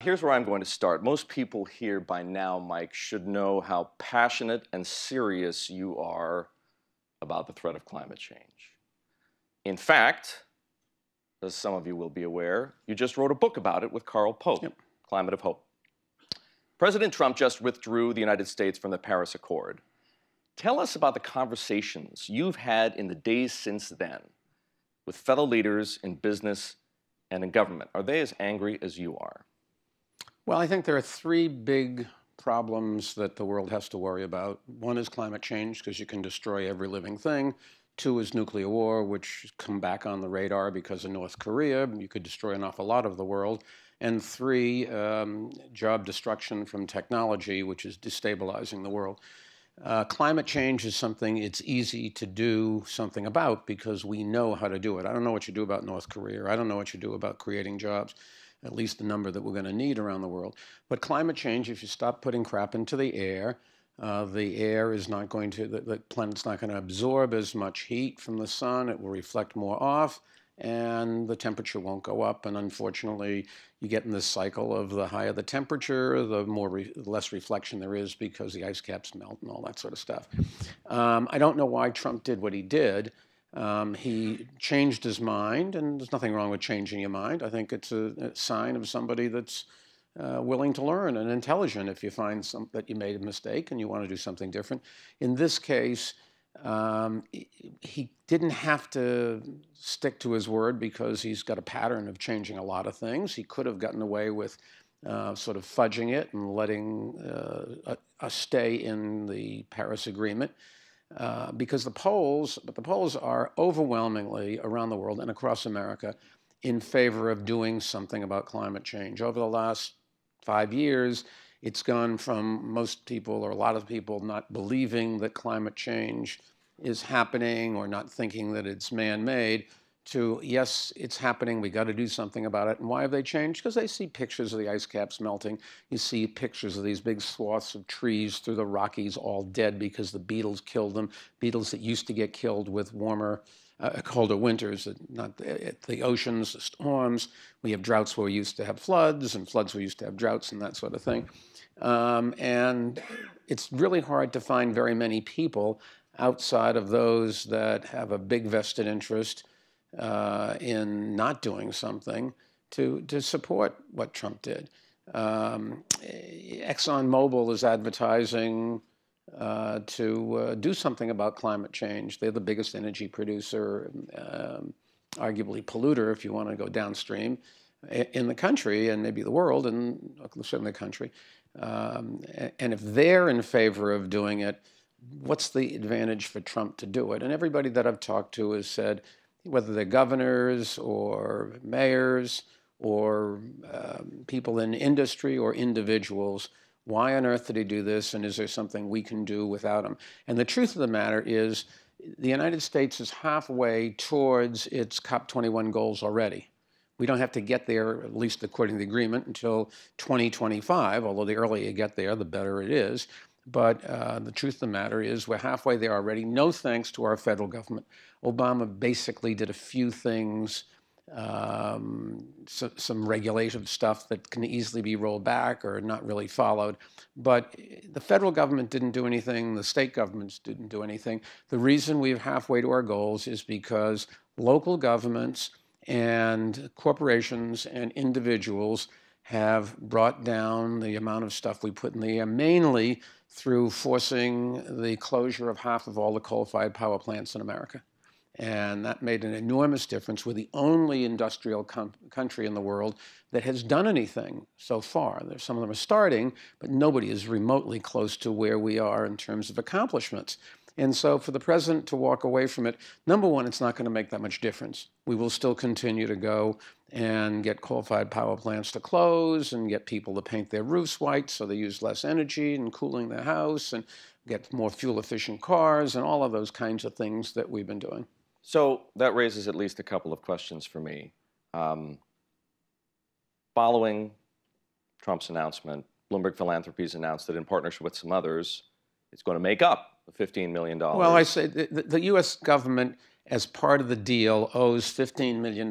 Here's where I'm going to start. Most people here by now, Mike, should know how passionate and serious you are about the threat of climate change. In fact, as some of you will be aware, you just wrote a book about it with Carl Pope, Yep. Climate of Hope. President Trump just withdrew the United States from the Paris Accord. Tell us about the conversations you've had in the days since then with fellow leaders in business and in government. Are they as angry as you are? Well, I think there are three big problems that the world has to worry about. One is climate change, because you can destroy every living thing. Two is nuclear war, which come back on the radar because of North Korea. You could destroy an awful lot of the world. And three, um, job destruction from technology, which is destabilizing the world. Uh, climate change is something it's easy to do something about because we know how to do it. I don't know what you do about North Korea. I don't know what you do about creating jobs, at least the number that we're going to need around the world. But climate change, if you stop putting crap into the air, uh, the air is not going to, the, the planet's not going to absorb as much heat from the sun. It will reflect more off, and the temperature won't go up. And unfortunately, you get in this cycle of the higher the temperature, the more re- less reflection there is because the ice caps melt and all that sort of stuff. Um, I don't know why Trump did what he did. Um, he changed his mind, and there's nothing wrong with changing your mind. I think it's a, a sign of somebody that's uh, willing to learn and intelligent if you find some, that you made a mistake and you want to do something different. In this case, um, he didn't have to stick to his word because he's got a pattern of changing a lot of things. He could have gotten away with uh, sort of fudging it and letting uh, us stay in the Paris Agreement. Uh, because the polls, but the polls are overwhelmingly around the world and across America in favor of doing something about climate change. Over the last five years, it's gone from most people or a lot of people not believing that climate change is happening or not thinking that it's man made to yes, it's happening, we got to do something about it. And why have they changed? Because they see pictures of the ice caps melting. You see pictures of these big swaths of trees through the Rockies all dead because the beetles killed them. Beetles that used to get killed with warmer, uh, colder winters, not the, the oceans, the storms. We have droughts where we used to have floods, and floods where we used to have droughts, and that sort of thing. Um, and it's really hard to find very many people outside of those that have a big vested interest uh, in not doing something to, to support what Trump did. Um, ExxonMobil is advertising uh, to uh, do something about climate change. They're the biggest energy producer, um, arguably polluter, if you want to go downstream, in the country and maybe the world, and certainly the country. Um, and if they're in favor of doing it, what's the advantage for Trump to do it? And everybody that I've talked to has said, whether they're governors or mayors or um, people in industry or individuals, why on earth did he do this? And is there something we can do without him? And the truth of the matter is, the United States is halfway towards its COP21 goals already. We don't have to get there, at least according to the agreement, until 2025, although the earlier you get there, the better it is. But uh, the truth of the matter is, we're halfway there already, no thanks to our federal government. Obama basically did a few things, um, so, some regulative stuff that can easily be rolled back or not really followed. But the federal government didn't do anything, the state governments didn't do anything. The reason we're halfway to our goals is because local governments and corporations and individuals have brought down the amount of stuff we put in the air, mainly through forcing the closure of half of all the coal fired power plants in America. And that made an enormous difference. We're the only industrial com- country in the world that has done anything so far. There's, some of them are starting, but nobody is remotely close to where we are in terms of accomplishments. And so for the president to walk away from it, number one, it's not going to make that much difference. We will still continue to go and get coal fired power plants to close and get people to paint their roofs white so they use less energy in cooling their house and get more fuel efficient cars and all of those kinds of things that we've been doing. So that raises at least a couple of questions for me. Um, following Trump's announcement, Bloomberg Philanthropies announced that in partnership with some others, it's going to make up the $15 million. Well, I say the, the U.S. government, as part of the deal, owes $15 million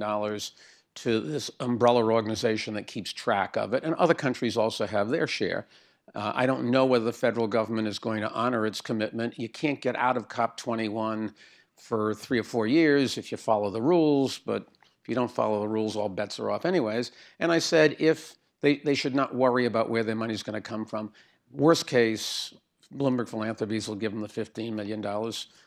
to this umbrella organization that keeps track of it. And other countries also have their share. Uh, I don't know whether the federal government is going to honor its commitment. You can't get out of COP21 for three or four years if you follow the rules, but if you don't follow the rules, all bets are off, anyways. And I said if they, they should not worry about where their money is going to come from. Worst case, Bloomberg Philanthropies will give them the $15 million.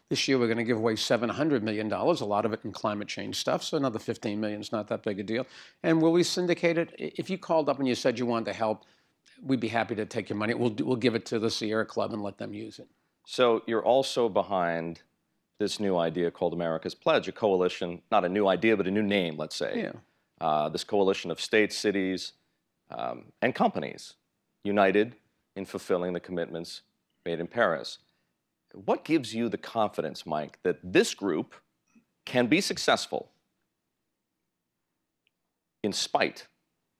This year, we're going to give away $700 million, a lot of it in climate change stuff. So another 15 million is not that big a deal. And will we syndicate it? If you called up and you said you wanted to help, we'd be happy to take your money. We'll, we'll give it to the Sierra Club and let them use it. So you're also behind this new idea called America's Pledge, a coalition, not a new idea, but a new name, let's say. Yeah. Uh, this coalition of states, cities, um, and companies united in fulfilling the commitments made in Paris. What gives you the confidence, Mike, that this group can be successful in spite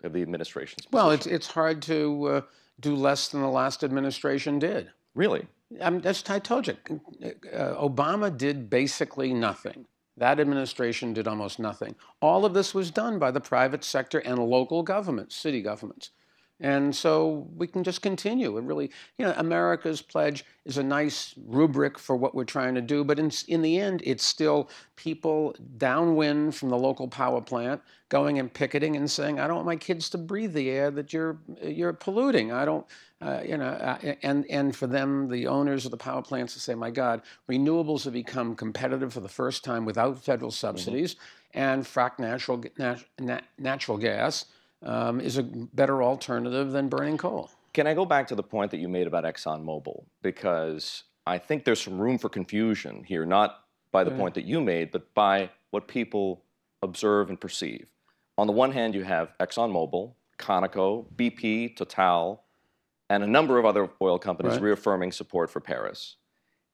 of the administration's position? Well, it's, it's hard to uh, do less than the last administration did. Really? I, mean, that's, I told you, uh, Obama did basically nothing. That administration did almost nothing. All of this was done by the private sector and local governments, city governments. And so we can just continue. It really, you know, America's pledge is a nice rubric for what we're trying to do, but in, in the end, it's still people downwind from the local power plant going and picketing and saying, "I don't want my kids to breathe the air that you're you're polluting. I don't, uh, you know." Uh, and and for them, the owners of the power plants to say, "My God, renewables have become competitive for the first time without federal subsidies, mm-hmm. and frac natural nat, natural gas." Um, is a better alternative than burning coal. Can I go back to the point that you made about ExxonMobil? Because I think there's some room for confusion here, not by the yeah. point that you made, but by what people observe and perceive. On the one hand, you have ExxonMobil, Conoco, BP, Total, and a number of other oil companies right. reaffirming support for Paris.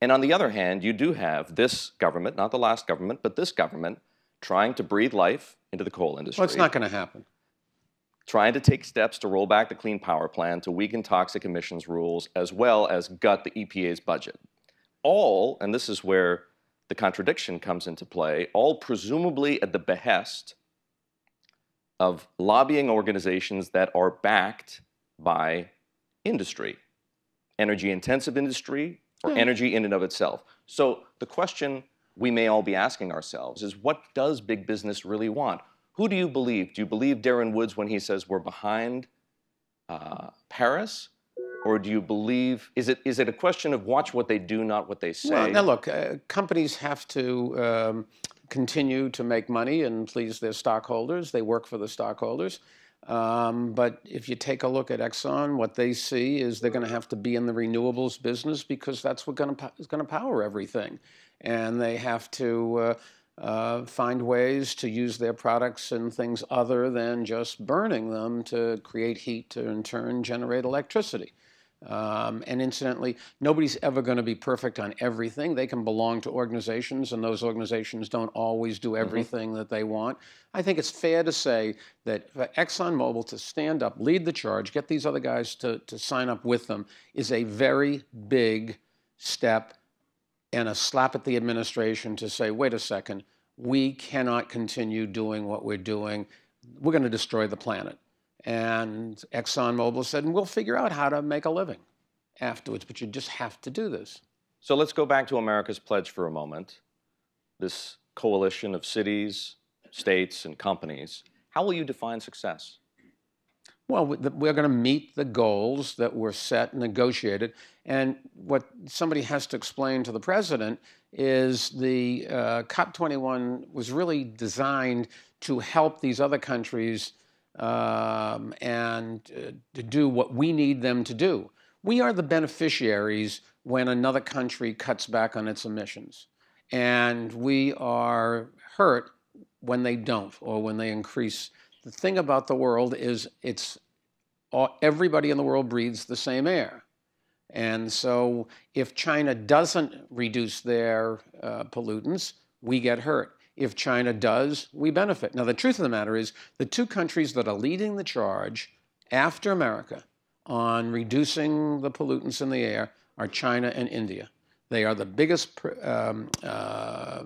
And on the other hand, you do have this government, not the last government, but this government, trying to breathe life into the coal industry. Well, it's not going to happen trying to take steps to roll back the Clean Power Plan to weaken toxic emissions rules, as well as gut the EPA's budget. All, and this is where the contradiction comes into play, all presumably at the behest of lobbying organizations that are backed by industry, energy intensive industry, or yeah. energy in and of itself. So the question we may all be asking ourselves is what does big business really want? Who do you believe? Do you believe Darren Woods when he says we're behind uh, Paris? Or do you believe, is it, is it a question of watch what they do, not what they say? Well, now look, uh, companies have to um, continue to make money and please their stockholders. They work for the stockholders. Um, but if you take a look at Exxon, what they see is they're going to have to be in the renewables business because that's what gonna, is going to power everything. And they have to uh, uh, find ways to use their products in things other than just burning them to create heat to in turn generate electricity. Um, and incidentally, nobody's ever going to be perfect on everything. They can belong to organizations, and those organizations don't always do mm-hmm. everything mm-hmm. that they want. I think it's fair to say that for ExxonMobil to stand up, lead the charge, get these other guys to, to sign up with them is a very big step and a slap at the administration to say, wait a second, we cannot continue doing what we're doing. We're going to destroy the planet. And ExxonMobil said, and we'll figure out how to make a living afterwards, but you just have to do this. So let's go back to America's Pledge for a moment. This coalition of cities, states, and companies. How will you define success? Well, we're going to meet the goals that were set and negotiated. And what somebody has to explain to the president is the uh, COP21 was really designed to help these other countries um, and uh, to do what we need them to do. We are the beneficiaries when another country cuts back on its emissions. And we are hurt when they don't or when they increase the thing about the world is it's all, everybody in the world breathes the same air. And so if China doesn't reduce their uh, pollutants, we get hurt. If China does, we benefit. Now, the truth of the matter is the two countries that are leading the charge after America on reducing the pollutants in the air are China and India. They are the biggest um, uh, uh,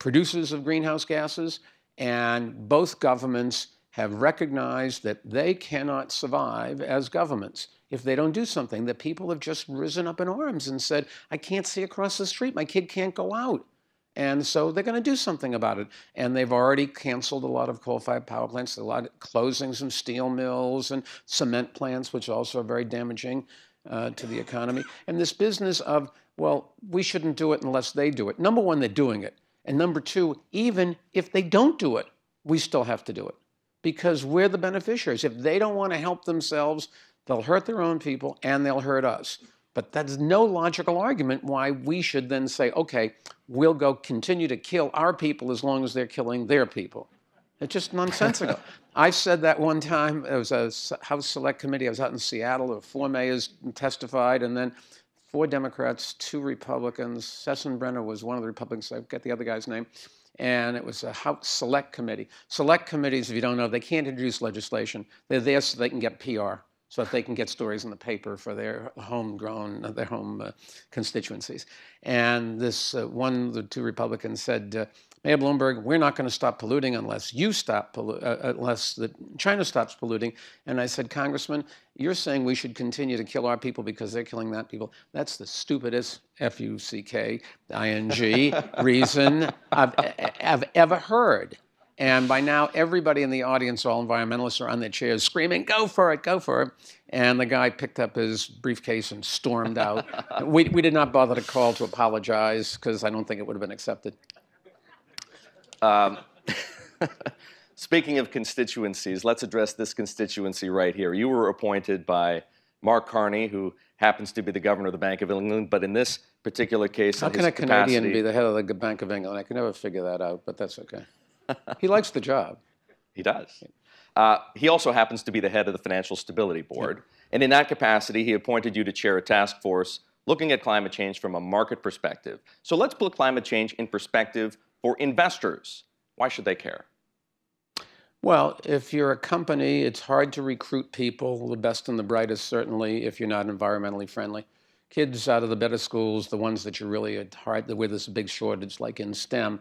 producers of greenhouse gases, And both governments have recognized that they cannot survive as governments if they don't do something. That people have just risen up in arms and said, I can't see across the street, my kid can't go out. And so they're going to do something about it. And they've already canceled a lot of coal-fired power plants, a lot of closing some steel mills and cement plants, which also are very damaging uh, to the economy. And this business of, well, we shouldn't do it unless they do it. Number one, they're doing it. And number two, even if they don't do it, we still have to do it because we're the beneficiaries. If they don't want to help themselves, they'll hurt their own people and they'll hurt us. But that's no logical argument why we should then say, okay, we'll go continue to kill our people as long as they're killing their people. It's just nonsensical. I said that one time. It was a House Select Committee. I was out in Seattle. There were four mayors testified, and then four Democrats, two Republicans. Sensenbrenner was one of the Republicans. I forget the other guy's name. And it was a House Select Committee. Select committees, if you don't know, they can't introduce legislation. They're there so they can get PR so that they can get stories in the paper for their homegrown, uh, their home uh, constituencies. And this uh, one, the two Republicans said, uh, Mayor Bloomberg, we're not going to stop polluting unless you stop, pollu- uh, unless the, China stops polluting. And I said, Congressman, you're saying we should continue to kill our people because they're killing that people. That's the stupidest F-U-C-K-I-N-G reason I've, I've ever heard. And by now, everybody in the audience, all environmentalists, are on their chairs screaming, Go for it, go for it. And the guy picked up his briefcase and stormed out. we, we did not bother to call to apologize because I don't think it would have been accepted. Um, speaking of constituencies, let's address this constituency right here. You were appointed by Mark Carney, who happens to be the governor of the Bank of England, but in this particular case, how can a Canadian be the head of the Bank of England? I can never figure that out, but that's okay he likes the job. He does. Uh, he also happens to be the head of the Financial Stability Board. And in that capacity, he appointed you to chair a task force looking at climate change from a market perspective. So let's put climate change in perspective for investors. Why should they care? Well, if you're a company, it's hard to recruit people, the best and the brightest, certainly, if you're not environmentally friendly. Kids out of the better schools, the ones that you're really at hard, where there's a big shortage, like in STEM,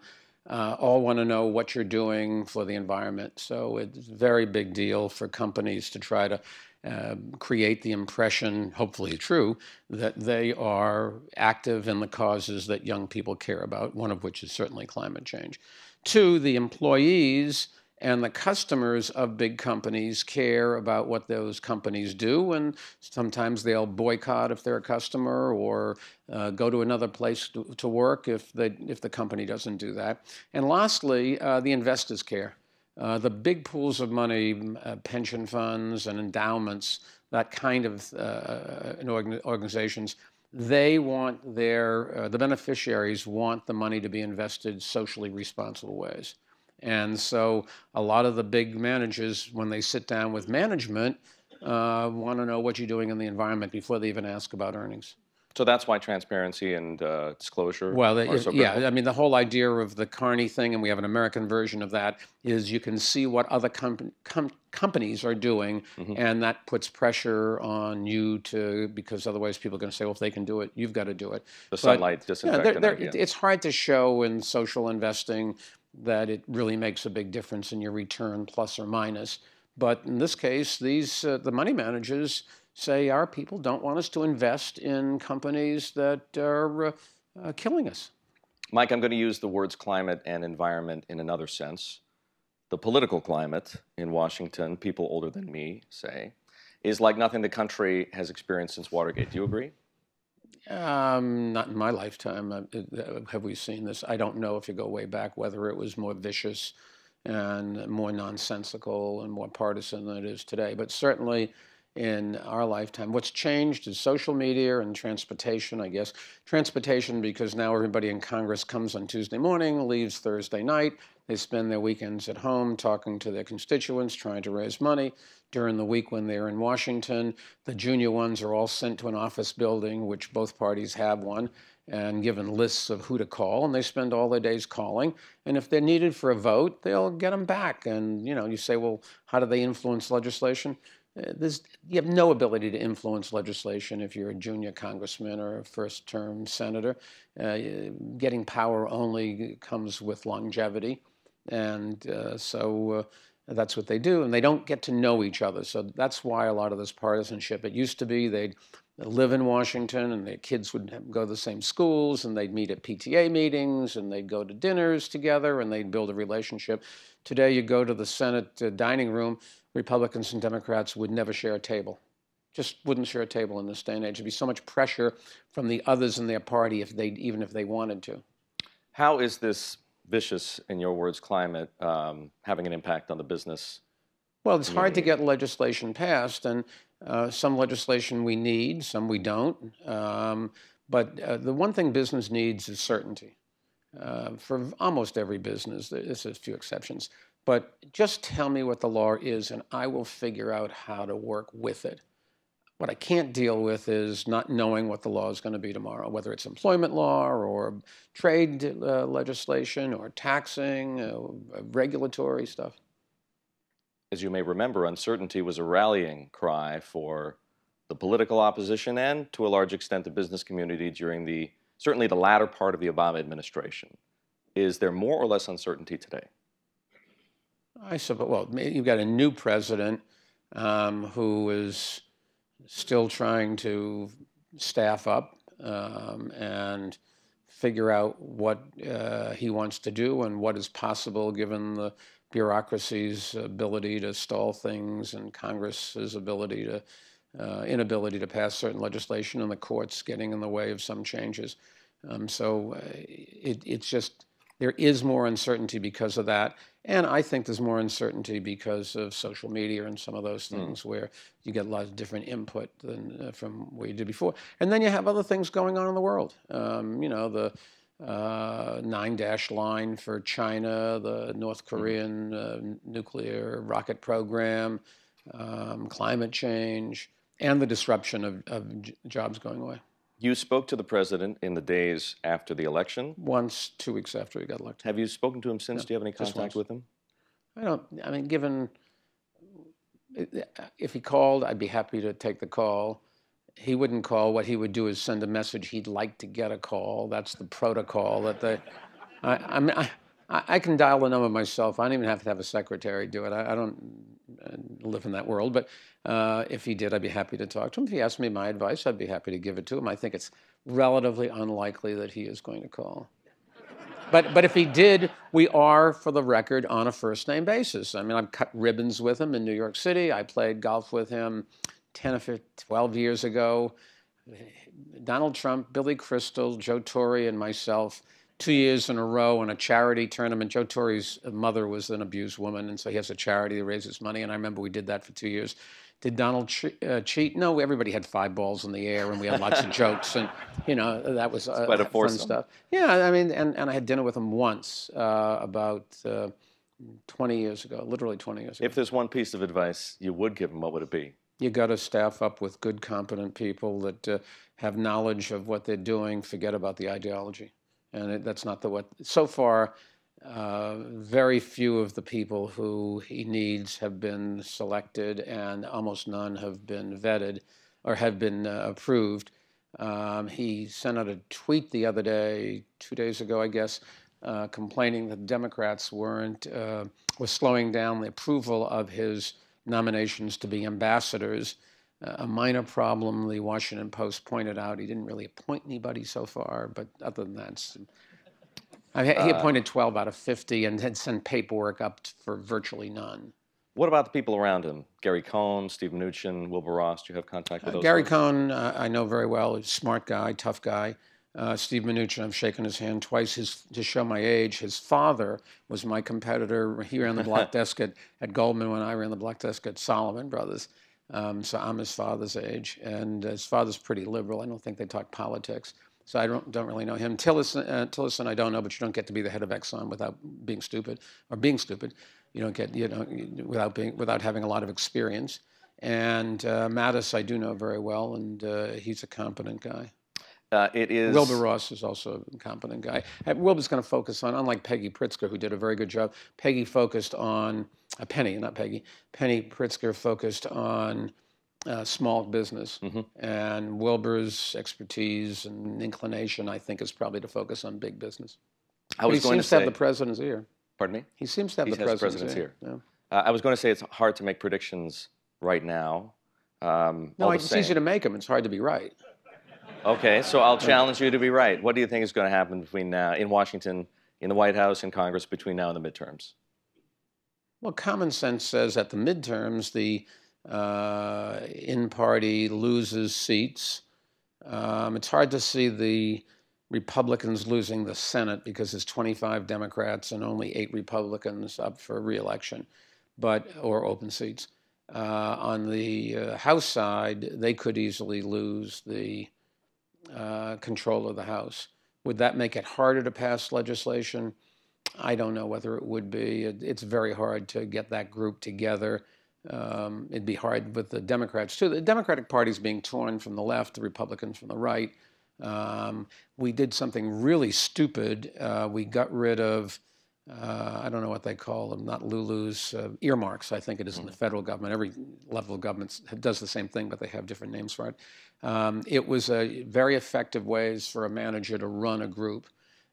uh, all want to know what you're doing for the environment. So it's a very big deal for companies to try to uh, create the impression, hopefully true, that they are active in the causes that young people care about, one of which is certainly climate change. Two, the employees and the customers of big companies care about what those companies do, and sometimes they'll boycott if they're a customer or uh, go to another place to, to, work if, they, if the company doesn't do that. And lastly, uh, the investors care. Uh, the big pools of money, uh, pension funds and endowments, that kind of uh, organizations, they want their, uh, the beneficiaries want the money to be invested socially responsible ways. And so a lot of the big managers, when they sit down with management, uh, want to know what you're doing in the environment before they even ask about earnings. So that's why transparency and uh, disclosure. Well, it, so yeah, I mean the whole idea of the Carney thing, and we have an American version of that, is you can see what other com com companies are doing, mm -hmm. and that puts pressure on you to because otherwise people are going to say, well, if they can do it, you've got to do it. The but, sunlight disinfectant. Yeah, they're, they're, it's hard to show in social investing that it really makes a big difference in your return, plus or minus. But in this case, these uh, the money managers say our people don't want us to invest in companies that are uh, uh, killing us. Mike, I'm going to use the words climate and environment in another sense. The political climate in Washington, people older than me say, is like nothing the country has experienced since Watergate. Do you agree? Um, not in my lifetime uh, uh, have we seen this. I don't know if you go way back whether it was more vicious and more nonsensical and more partisan than it is today. But certainly in our lifetime, what's changed is social media and transportation, I guess. Transportation because now everybody in Congress comes on Tuesday morning, leaves Thursday night. They spend their weekends at home talking to their constituents, trying to raise money during the week when they're in Washington. The junior ones are all sent to an office building, which both parties have one, and given lists of who to call, and they spend all their days calling. And if they're needed for a vote, they'll get them back. And you know, you say, well, how do they influence legislation? There's, you have no ability to influence legislation if you're a junior congressman or a first-term senator. Uh, getting power only comes with longevity And uh, so uh, that's what they do. And they don't get to know each other. So that's why a lot of this partisanship. It used to be they'd live in Washington and their kids would go to the same schools and they'd meet at PTA meetings and they'd go to dinners together and they'd build a relationship. Today, you go to the Senate uh, dining room, Republicans and Democrats would never share a table. Just wouldn't share a table in this day and age. There'd be so much pressure from the others in their party if they even if they wanted to. How is this vicious, in your words, climate um, having an impact on the business? Well, it's hard to get legislation passed, and uh, some legislation we need, some we don't. Um, but uh, the one thing business needs is certainty. Uh, for almost every business, there's a few exceptions. But just tell me what the law is, and I will figure out how to work with it. What I can't deal with is not knowing what the law is going to be tomorrow, whether it's employment law or trade uh, legislation or taxing, uh, regulatory stuff. As you may remember, uncertainty was a rallying cry for the political opposition and, to a large extent, the business community during the certainly the latter part of the Obama administration. Is there more or less uncertainty today? I suppose. Well, you've got a new president um, who is still trying to staff up um, and figure out what uh, he wants to do and what is possible given the bureaucracy's ability to stall things and Congress's ability to uh, inability to pass certain legislation and the courts getting in the way of some changes. Um, so uh, it, it's just there is more uncertainty because of that. And I think there's more uncertainty because of social media and some of those hmm. things mm. where you get a lot of different input than uh, from what you did before. And then you have other things going on in the world. Um, you know, the uh, nine dash line for China, the North hmm. Korean uh, nuclear rocket program, um, climate change, and the disruption of, of j- jobs going away. You spoke to the president in the days after the election. Once, two weeks after he got elected. Have you spoken to him since? No, Do you have any contact with him? I don't. I mean, given if he called, I'd be happy to take the call. He wouldn't call. What he would do is send a message. He'd like to get a call. That's the protocol that they. I, I mean, I, I can dial the number myself. I don't even have to have a secretary do it. I, I don't uh, live in that world. But uh, if he did, I'd be happy to talk to him. If he asked me my advice, I'd be happy to give it to him. I think it's relatively unlikely that he is going to call. But, but if he did, we are, for the record, on a first name basis. I mean, I've cut ribbons with him in New York City. I played golf with him 10 or 15, 12 years ago. Donald Trump, Billy Crystal, Joe Torre, and myself two years in a row in a charity tournament. Joe Torre's mother was an abused woman, and so he has a charity that raises money. And I remember we did that for two years. Did Donald che- uh, cheat? No, everybody had five balls in the air, and we had lots of jokes, and you know that was uh, quite a fun stuff. Yeah, I mean, and, and I had dinner with him once uh, about. Uh, 20 years ago, literally 20 years ago. If there's one piece of advice you would give him, what would it be? You got to staff up with good, competent people that uh, have knowledge of what they're doing. Forget about the ideology and it, that's not the what. So far, uh, very few of the people who he needs have been selected, and almost none have been vetted or have been uh, approved. Um, he sent out a tweet the other day, two days ago, I guess, uh, complaining that Democrats weren't uh, was slowing down the approval of his nominations to be ambassadors a minor problem the Washington Post pointed out. He didn't really appoint anybody so far, but other than that, he uh, appointed 12 out of 50 and had sent paperwork up for virtually none. What about the people around him? Gary Cohn, Steve Mnuchin, Wilbur Ross. Do you have contact with those? Uh, Gary? Cohn, uh, I know very well. He's a smart guy, tough guy. Uh, Steve Mnuchin, I've shaken his hand twice. His, to show my age, his father was my competitor. He ran the block desk at, at Goldman when I ran the block desk at Salomon Brothers. Um, so I'm his father's age, and his father's pretty liberal. I don't think they talk politics. So I don't, don't really know him. Tillerson, uh, Tillerson, I don't know, but you don't get to be the head of Exxon without being stupid or being stupid. You don't get, you know, without being, without having a lot of experience. And uh, Mattis, I do know very well, and uh, he's a competent guy. Uh, it is Wilbur Ross is also a competent guy. Wilbur's going to focus on, unlike Peggy Pritzker, who did a very good job. Peggy focused on uh, A penny, not Peggy. Penny Pritzker focused on uh, small business, mm-hmm. and Wilbur's expertise and inclination, I think, is probably to focus on big business. I was but he going seems to, say, to have the president's ear. Pardon me? He seems to have He the has presidency. presidents ear. Yeah. Uh, I was going to say it's hard to make predictions right now. Um, No, it's easy to make them. It's hard to be right. Okay, so I'll challenge you to be right. What do you think is going to happen between now in Washington, in the White House, in Congress between now and the midterms? Well, common sense says at the midterms, the uh, in party loses seats. Um, it's hard to see the Republicans losing the Senate because there's 25 Democrats and only eight Republicans up for reelection, but or open seats. Uh, on the uh, House side, they could easily lose the uh, control of the House. Would that make it harder to pass legislation? I don't know whether it would be. It, it's very hard to get that group together. Um, it'd be hard with the Democrats too. The Democratic Party is being torn from the left, the Republicans from the right. Um, we did something really stupid. Uh, we got rid of, uh, I don't know what they call them, not Lulu's, uh, earmarks, I think it is in the federal government. Every level of government does the same thing, but they have different names for it. Um, it was a very effective ways for a manager to run a group.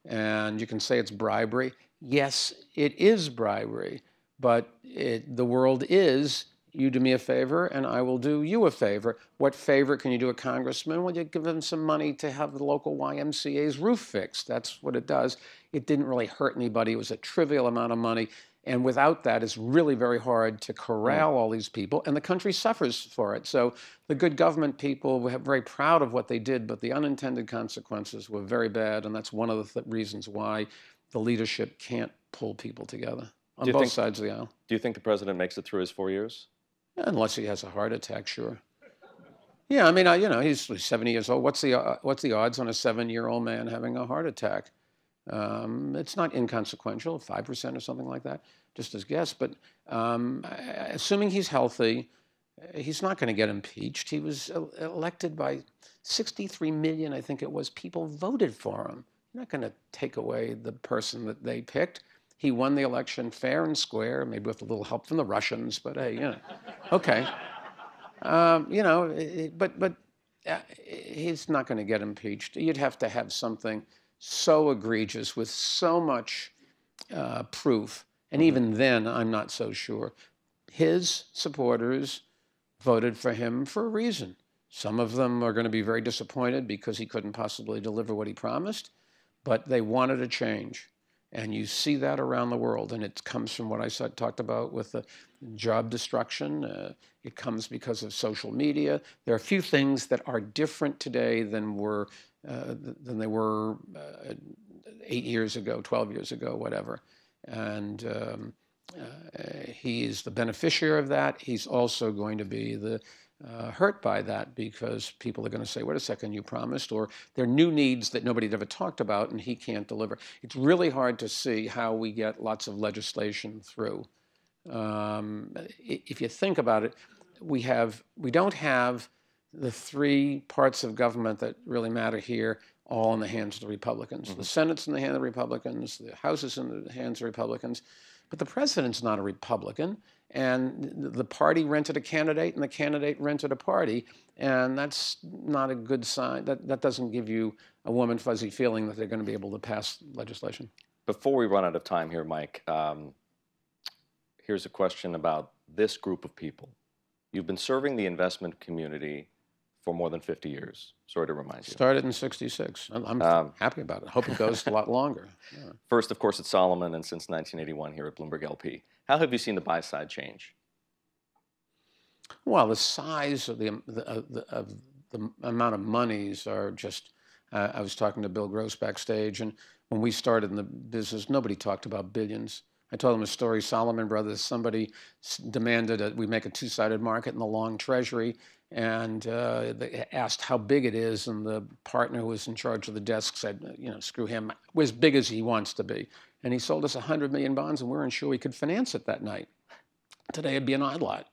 And you can say it's bribery. Yes, it is bribery, but it, the world is you do me a favor and I will do you a favor. What favor can you do a congressman? Well, you give him some money to have the local YMCA's roof fixed. That's what it does. It didn't really hurt anybody. It was a trivial amount of money. And without that, it's really very hard to corral all these people, and the country suffers for it. So the good government people were very proud of what they did, but the unintended consequences were very bad, and that's one of the th- reasons why the leadership can't pull people together on both think- sides of the aisle. Do you think the president makes it through his four years? Unless he has a heart attack, sure. Yeah, I mean, I, you know, he's 70 years old. What's the uh, what's the odds on a seven-year-old man having a heart attack? Um, it's not inconsequential, five percent or something like that, just as guess. But um, assuming he's healthy, he's not going to get impeached. He was elected by 63 million, I think it was. People voted for him. You're not going to take away the person that they picked. He won the election fair and square, maybe with a little help from the Russians, but hey, you know, okay. Um, you know, but but uh, he's not going to get impeached. You'd have to have something so egregious with so much uh, proof, and even then, I'm not so sure. His supporters voted for him for a reason. Some of them are going to be very disappointed because he couldn't possibly deliver what he promised, but they wanted a change. And you see that around the world, and it comes from what I said, talked about with the job destruction. Uh, it comes because of social media. There are a few things that are different today than were uh, than they were uh, eight years ago, twelve years ago, whatever. And um, uh, the beneficiary of that. He's also going to be the uh, hurt by that because people are going to say, wait a second, you promised, or there are new needs that nobody had ever talked about and he can't deliver. It's really hard to see how we get lots of legislation through. Um, if you think about it, we have we don't have the three parts of government that really matter here all in the hands of the Republicans. The Senate's in the hands of the Republicans, the House is in the hands of the Republicans, but the president's not a Republican. And the party rented a candidate, and the candidate rented a party, and that's not a good sign. That that doesn't give you a warm and fuzzy feeling that they're going to be able to pass legislation. Before we run out of time here, Mike, um, here's a question about this group of people. You've been serving the investment community for more than 50 years. Sorry to remind you. Started in '66. I'm, I'm Um, happy about it. Hope it goes a lot longer. Yeah. First, of course, at Salomon, and since 1981 here at Bloomberg LP. How have you seen the buy side change? Well, the size of the, um, of the, of the amount of monies are just. Uh, I was talking to Bill Gross backstage, and when we started in the business, nobody talked about billions. I told him a story. Salomon Brothers. Somebody demanded that we make a two-sided market in the long Treasury, and uh, they asked how big it is, and the partner who was in charge of the desk said, "You know, screw him. We're as big as he wants to be." And he sold us 100 million bonds, and we weren't sure we could finance it that night. Today, it'd be an odd lot.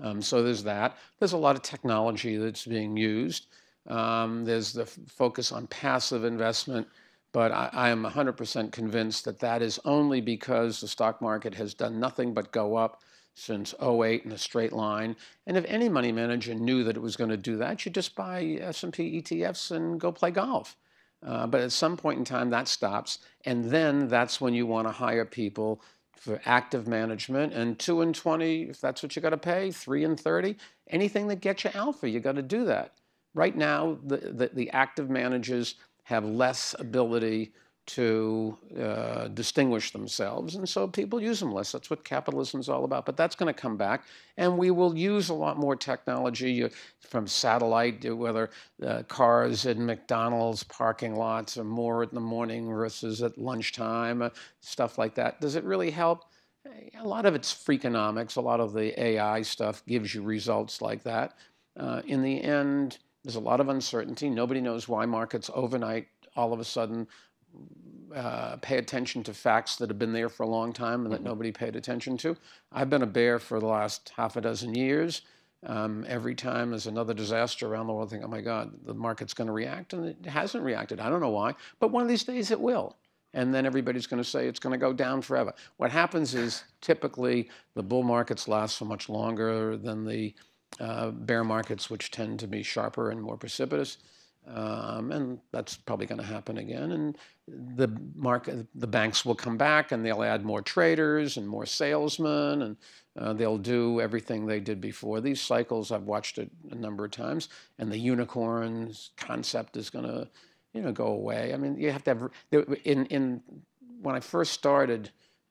Um, so there's that. There's a lot of technology that's being used. Um, there's the f- focus on passive investment, but I, I am 100% convinced that that is only because the stock market has done nothing but go up since 08 in a straight line. And if any money manager knew that it was going to do that, you'd just buy S&P ETFs and go play golf. Uh, but at some point in time, that stops. And then that's when you want to hire people for active management and two and 20, if that's what you got to pay, three and 30, anything that gets you alpha, you got to do that. Right now, the, the, the active managers have less ability to uh, distinguish themselves, and so people use them less. That's what capitalism is all about. But that's going to come back, and we will use a lot more technology uh, from satellite, uh, whether uh, cars in McDonald's parking lots are more in the morning versus at lunchtime, uh, stuff like that. Does it really help? A lot of it's freakonomics. A lot of the AI stuff gives you results like that. Uh, in the end, there's a lot of uncertainty. Nobody knows why markets overnight all of a sudden uh, pay attention to facts that have been there for a long time and that mm-hmm. nobody paid attention to. I've been a bear for the last half a dozen years. Um, every time there's another disaster around the world, I think, oh my God, the market's going to react. And it hasn't reacted. I don't know why. But one of these days it will. And then everybody's going to say it's going to go down forever. What happens is typically the bull markets last for much longer than the uh, bear markets, which tend to be sharper and more precipitous. Um, and that's probably going to happen again. And the market, the banks will come back, and they'll add more traders and more salesmen, and uh, they'll do everything they did before. These cycles, I've watched it a number of times, and the unicorns concept is going to, you know, go away. I mean, you have to have in in when I first started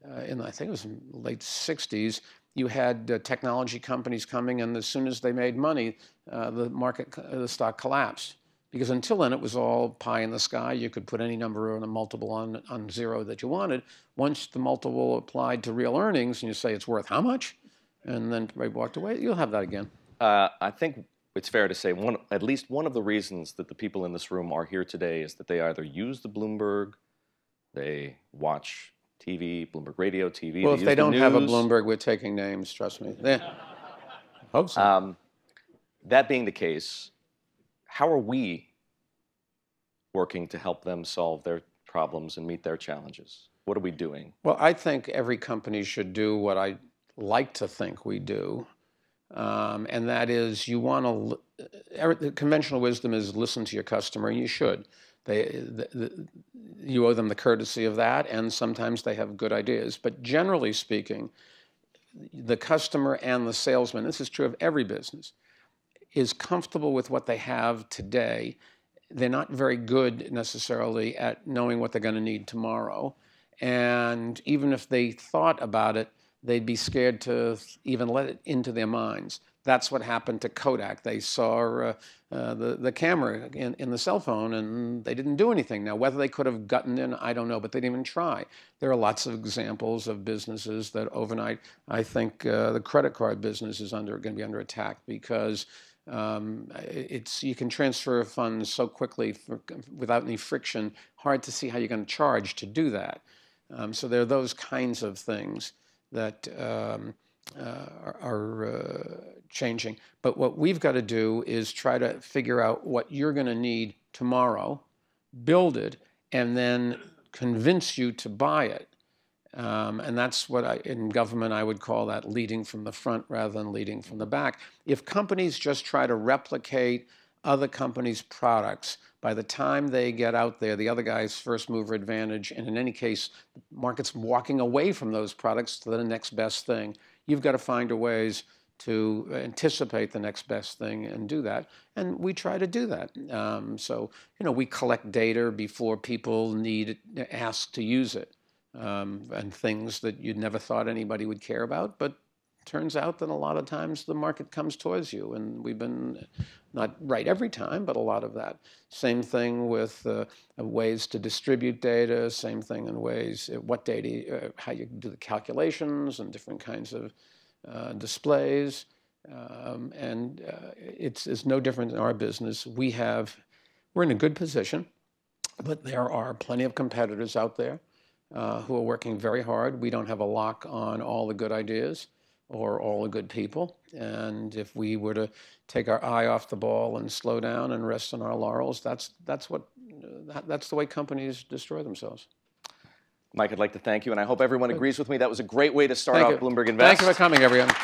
uh, in I think it was late '60s you had uh, technology companies coming, and as soon as they made money, uh, the market, the stock collapsed. Because until then, it was all pie in the sky. You could put any number on a multiple on, on zero that you wanted. Once the multiple applied to real earnings, and you say it's worth how much, and then everybody walked away, you'll have that again. Uh, I think it's fair to say one, at least one of the reasons that the people in this room are here today is that they either use the Bloomberg, they watch TV, Bloomberg Radio, TV. Well, if they don't the have a Bloomberg, we're taking names. Trust me. Yeah. Hope so. Um, that being the case, how are we working to help them solve their problems and meet their challenges? What are we doing? Well, I think every company should do what I like to think we do, um, and that is you want to. The conventional wisdom is listen to your customer, and you should. They, the, the, you owe them the courtesy of that, and sometimes they have good ideas. But generally speaking, the customer and the salesman, this is true of every business, is comfortable with what they have today. They're not very good necessarily at knowing what they're going to need tomorrow. And even if they thought about it, they'd be scared to even let it into their minds. That's what happened to Kodak. They saw uh, uh, the, the camera in, in the cell phone and they didn't do anything. Now, whether they could have gotten in, I don't know, but they didn't even try. There are lots of examples of businesses that overnight, I think uh, the credit card business is under going to be under attack because um, it's you can transfer funds so quickly for, without any friction. Hard to see how you're going to charge to do that. Um, so there are those kinds of things that um, uh, are, are uh, changing. But what we've got to do is try to figure out what you're going to need tomorrow, build it, and then convince you to buy it. Um, and that's what I, in government I would call that leading from the front rather than leading from the back. If companies just try to replicate other companies' products, by the time they get out there, the other guy's first mover advantage, and in any case, the markets walking away from those products to the next best thing. You've got to find a ways to anticipate the next best thing and do that. And we try to do that. Um, so, you know, we collect data before people need ask to use it um, and things that you'd never thought anybody would care about. But turns out that a lot of times the market comes towards you, and we've been not right every time, but a lot of that. Same thing with uh, ways to distribute data. Same thing in ways uh, what data, uh, how you do the calculations, and different kinds of uh, displays. Um, and uh, it's, it's no different in our business. We have, we're in a good position, but there are plenty of competitors out there uh, who are working very hard. We don't have a lock on all the good ideas or all the good people. And if we were to take our eye off the ball and slow down and rest on our laurels, that's, that's, what, that, that's the way companies destroy themselves. Mike, I'd like to thank you, and I hope everyone agrees with me. That was a great way to start thank off you. Bloomberg Invest. Thank you for coming, everyone.